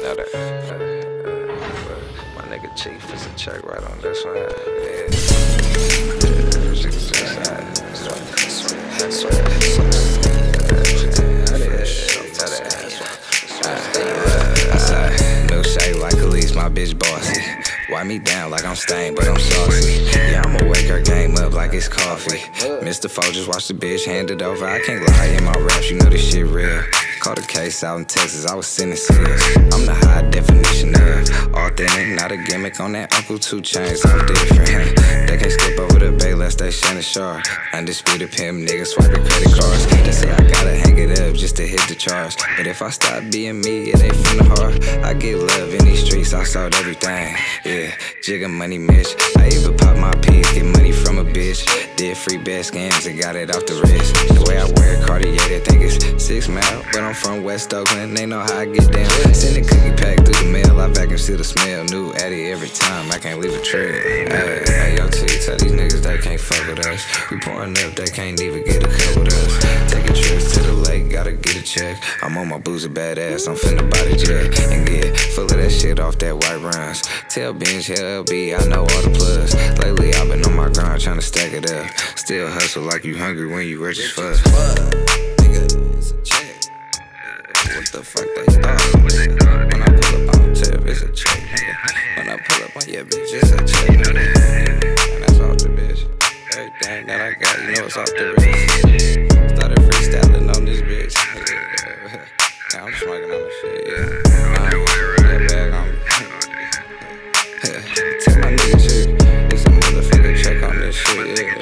My nigga Chief is a check right on this one. Milkshake like Kelis, my bitch bossy. Wipe me down like I'm stained, but I'm saucy. Yeah, I'ma wake her game up like it's coffee. Mr. Fo just watch the bitch hand it over. I can't lie in my raps, you know this shit real. Caught a case out in Texas, I was sending seals. I'm the high definition of authentic, not a gimmick on that Uncle 2 Chainz. I'm different. They can't skip over the bay unless they Shannon Sharpe. Undisputed pimp, niggas swiping credit cards. They say I gotta hang it charge. But if I stop being me, it ain't from the heart. I get love in these streets, I sold everything. Yeah, jigga money, Mitch. I even pop my piece, get money from a bitch. Did free bet scams and got it off the wrist. The way I wear Cartier, they think it's six mile, but I'm from West Oakland. They know how I get down. Send a cookie pack through the mail, I vacuum seal the smell. New Addy every time, I can't leave a trail. Hey, hey, yo, T, tell these niggas they can't fuck with us. We pouring up, they can't even get a cup with us. Take a check. I'm on my booze, a badass, I'm finna body jet. And get full of that shit off that white runs. Tell Bench, hell LB, I know all the plugs. Lately, I've been on my grind trying to stack it up. Still hustle like you hungry when you rich as fuck. Nigga, it's a check. What the fuck they thought? When I pull up on tip, it's a check. When I pull up on your bitch, it's a check. And that's off the bitch. Everything that I got, you know it's off the wrist. On the shit, yeah. Uh, that bag on me. Tell my nigga shit. It's a motherfucking check on this shit, yeah.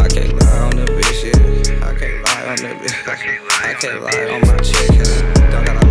I can't lie on the bitch, yeah. I can't lie on the bitch. I can't lie on my chick. yeah. Don't gotta